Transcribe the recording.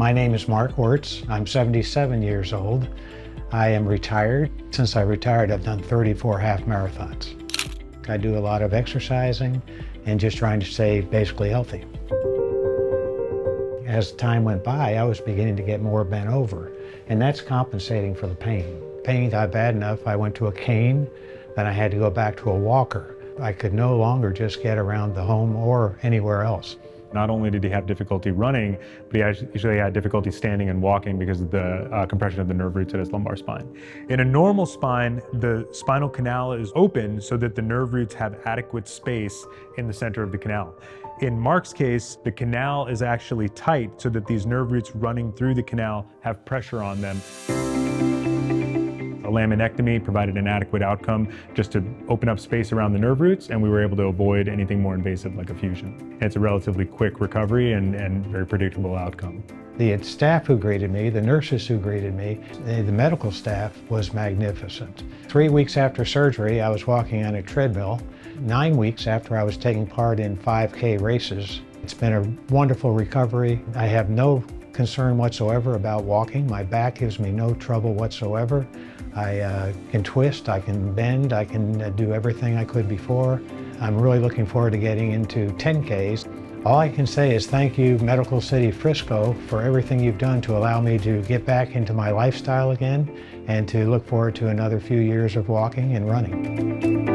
My name is Mark Wertz. I'm 77 years old. I am retired. Since I retired, I've done 34 half marathons. I do a lot of exercising and just trying to stay basically healthy. As time went by, I was beginning to get more bent over, and that's compensating for the pain. Pain got bad enough, I went to a cane, then I had to go back to a walker. I could no longer just get around the home or anywhere else. Not only did he have difficulty running, but he actually had difficulty standing and walking because of the uh, compression of the nerve roots at his lumbar spine. In a normal spine, the spinal canal is open so that the nerve roots have adequate space in the center of the canal. In Mark's case, the canal is actually tight so that these nerve roots running through the canal have pressure on them. Laminectomy provided an adequate outcome just to open up space around the nerve roots, and we were able to avoid anything more invasive like a fusion. It's a relatively quick recovery and, and very predictable outcome. The staff who greeted me, the nurses who greeted me, the medical staff was magnificent. Three weeks after surgery, I was walking on a treadmill. Nine weeks after I was taking part in 5K races. It's been a wonderful recovery. I have no concern whatsoever about walking. My back gives me no trouble whatsoever. I uh, can twist, I can bend, I can uh, do everything I could before. I'm really looking forward to getting into 10Ks. All I can say is thank you, Medical City Frisco, for everything you've done to allow me to get back into my lifestyle again and to look forward to another few years of walking and running.